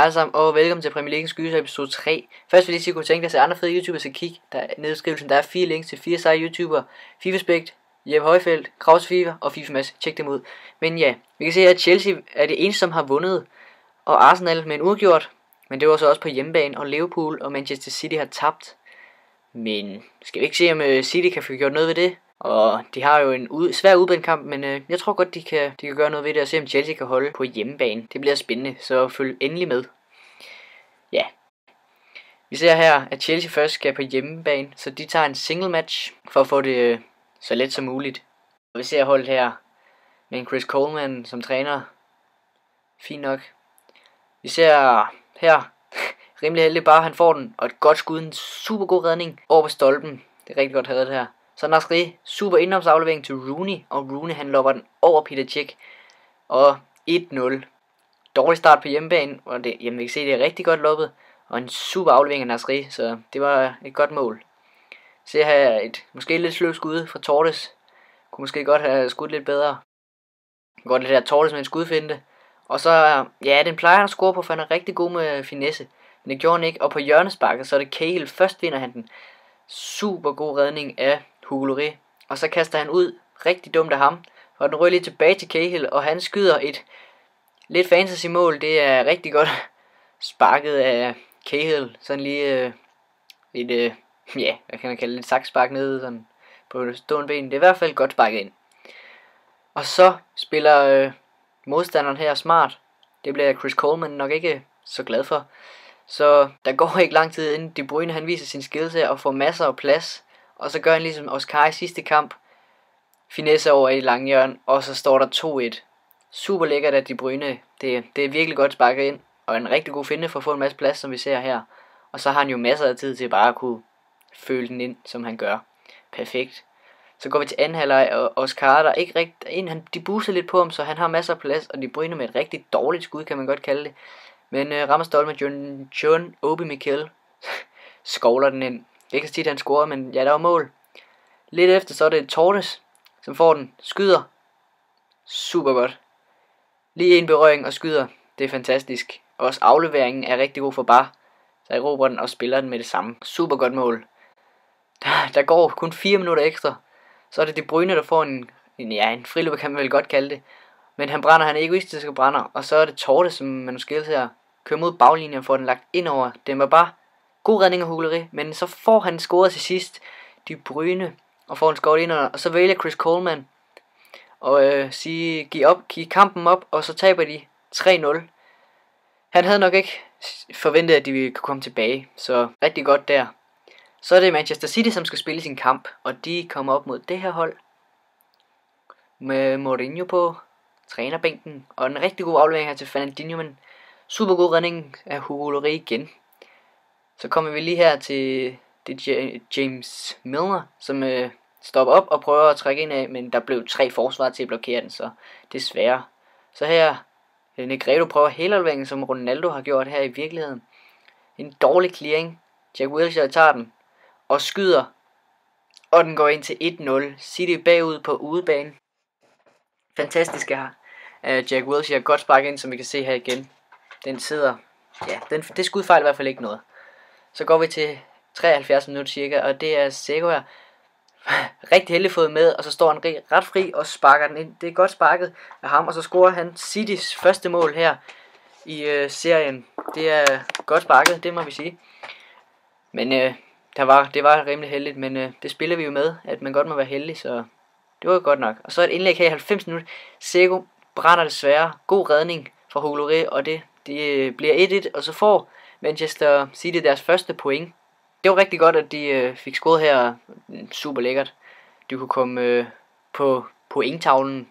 Hej sammen, og velkommen til Premier League's Gyser episode 3. Først vil jeg sige, at I kunne tænke dig at se andre fede YouTubers at kigge Der er nedskrivelsen. i der er fire links til fire seje YouTubere. FIFA Spekt, Jeppe Højfeldt, Kraus FIFA og FIFA Mads. Tjek dem ud. Men ja, vi kan se, at Chelsea er det eneste, som har vundet. Og Arsenal med en udgjort. Men det var så også på hjemmebane, og Liverpool og Manchester City har tabt. Men skal vi ikke se, om øh, City kan få gjort noget ved det? Og de har jo en ud, svær udbanekamp, men øh, jeg tror godt, de kan, de kan gøre noget ved det og se, om Chelsea kan holde på hjemmebane. Det bliver spændende, så følg endelig med. Ja. Vi ser her, at Chelsea først skal på hjemmebane, så de tager en single match for at få det øh, så let som muligt. Og vi ser holdet her med en Chris Coleman som træner. Fint nok. Vi ser her, rimelig heldig bare, han får den, og et godt skud, en super god redning over på stolpen. Det er rigtig godt reddet her. Så Nasri, super indnomsaflevering til Rooney, og Rooney han lopper den over Peter Cech. Og 1-0. Dårlig start på hjemmebane, og det, jamen vi kan se, det er rigtig godt løbet, Og en super aflevering af Nasri, så det var et godt mål. Se her et måske lidt sløvt skud fra Torres. Kunne måske godt have skudt lidt bedre. Godt det der Torres med en skudfinte. Og så, ja, den plejer han at score på, for han er rigtig god med finesse. Men det gjorde han ikke. Og på hjørnesparket, så er det Cahill. Først vinder han den. Super god redning af Hugo Lloris. Og så kaster han ud. Rigtig dumt af ham. Og den ryger lige tilbage til Cahill. Og han skyder et lidt fantasy mål. Det er rigtig godt sparket af Cahill. Sådan lige øh, lidt, øh, ja, hvad kan man kalde det, lidt sakspark ned sådan på stående ben. Det er i hvert fald godt sparket ind. Og så spiller øh, modstanderen her smart. Det bliver Chris Coleman nok ikke så glad for. Så der går ikke lang tid inden De Bruyne han viser sin skills her og får masser af plads. Og så gør han ligesom Oscar i sidste kamp. Finesse over i lange hjørne, og så står der 2-1. Super lækkert af De Bruyne. Det, det er virkelig godt sparket ind. Og en rigtig god finde for at få en masse plads, som vi ser her. Og så har han jo masser af tid til bare at kunne føle den ind, som han gør. Perfekt. Så går vi til anden halvleg, og Oscar der ikke rigtig, en, han, de buser lidt på ham, så han har masser af plads, og de bryner med et rigtig dårligt skud, kan man godt kalde det. Men øh, rammer stolt med John, John Obi Mikel. Skovler den ind. Ikke så tit han scorer, men ja, der var mål. Lidt efter, så er det Torres, som får den. Skyder. Super godt. Lige en berøring og skyder. Det er fantastisk. Også afleveringen er rigtig god for Bar. Så jeg råber den og spiller den med det samme. Super godt mål. Der, der går kun 4 minutter ekstra. Så er det De Bruyne, der får en, en ja, en friløb, kan man vel godt kalde det. Men han brænder, han er egoistisk og brænder. Og så er det Torte, som man måske her kører mod baglinjen og får den lagt ind over. Den var bare god redning af huleri, men så får han scoret til sidst. De Bruyne og får en skåret ind under. Og så vælger Chris Coleman og øh, sige, give, op, give kampen op, og så taber de 3-0. Han havde nok ikke forventet, at de ville kunne komme tilbage, så rigtig godt der. Så er det Manchester City, som skal spille sin kamp, og de kommer op mod det her hold. Med Mourinho på trænerbænken, og en rigtig god aflevering her til Fernandinho, men super god redning af Hugo Lloris igen. Så kommer vi lige her til det James Milner, som øh, stopper op og prøver at trække ind af, men der blev tre forsvar til at blokere den, så desværre. Så her, øh, Negredo prøver hele som Ronaldo har gjort her i virkeligheden. En dårlig clearing. Jack Wilshere tager den, og skyder. Og den går ind til 1-0. City bagud på udebane. Fantastisk her. Øh, Jack Wilshere godt sparket ind, som vi kan se her igen. Den sidder... Ja, den, det skudfejl i hvert fald ikke noget. Så går vi til 73 minutter cirka, og det er Seguer rigtig heldig fået med, og så står han ret fri og sparker den ind. Det er godt sparket af ham, og så scorer han Citys første mål her i øh, serien. Det er godt sparket, det må vi sige. Men øh, der var, det var rimelig heldigt, men øh, det spiller vi jo med, at man godt må være heldig, så det var godt nok. Og så et indlæg her i 90 minutter. Sego brænder desværre. God redning fra Hugloré, og det, det øh, bliver 1-1, og så får Manchester City deres første point. Det var rigtig godt, at de øh, fik scoret her. Super lækkert. De kunne komme øh, på pointtavlen.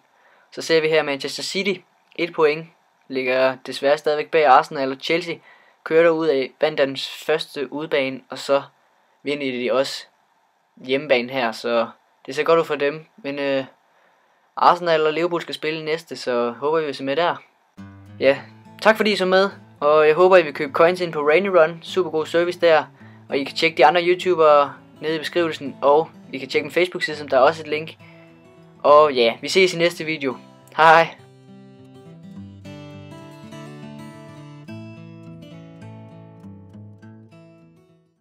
Så ser vi her Manchester City. Et point. Ligger desværre stadigvæk bag Arsenal og Chelsea. Kører der ud af bandens første udbane, og så vinder de også hjemmebane her, så det ser godt ud for dem. Men øh, Arsenal og Liverpool skal spille næste, så håber vi, vi ser med der. Ja, tak fordi I så med, og jeg håber, I vil købe coins ind på Rainy Run. Super god service der. Og I kan tjekke de andre YouTubere nede i beskrivelsen, og I kan tjekke min Facebook-side, som der er også et link. Og ja, vi ses i næste video. Hej hej.